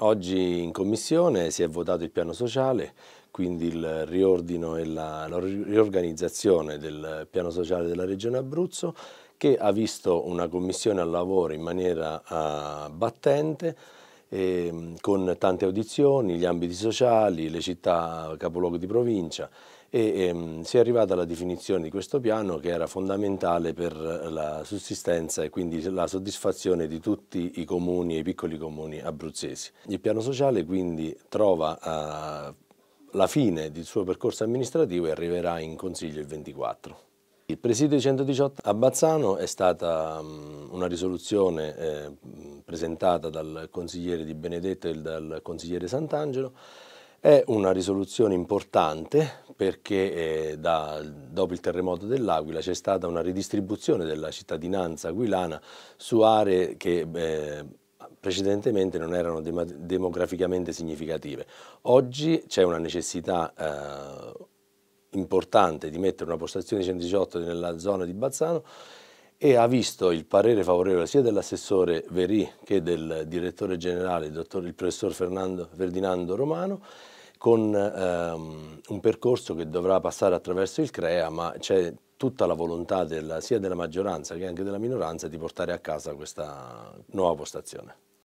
Oggi in Commissione si è votato il piano sociale, quindi il riordino e la, la riorganizzazione del piano sociale della Regione Abruzzo che ha visto una commissione al lavoro in maniera uh, battente eh, con tante audizioni, gli ambiti sociali, le città capoluogo di provincia e ehm, si è arrivata alla definizione di questo piano che era fondamentale per la sussistenza e quindi la soddisfazione di tutti i comuni e i piccoli comuni abruzzesi. Il piano sociale quindi trova eh, la fine del suo percorso amministrativo e arriverà in consiglio il 24. Il presidio 118 a Bazzano è stata um, una risoluzione eh, presentata dal consigliere Di Benedetto e dal consigliere Sant'Angelo è una risoluzione importante perché eh, da, dopo il terremoto dell'Aquila c'è stata una ridistribuzione della cittadinanza aquilana su aree che eh, precedentemente non erano dem demograficamente significative. Oggi c'è una necessità eh, importante di mettere una postazione 118 nella zona di Bazzano e ha visto il parere favorevole sia dell'assessore Verì che del direttore generale, il, dottor, il professor Fernando, Ferdinando Romano, con ehm, un percorso che dovrà passare attraverso il CREA, ma c'è tutta la volontà della, sia della maggioranza che anche della minoranza di portare a casa questa nuova postazione.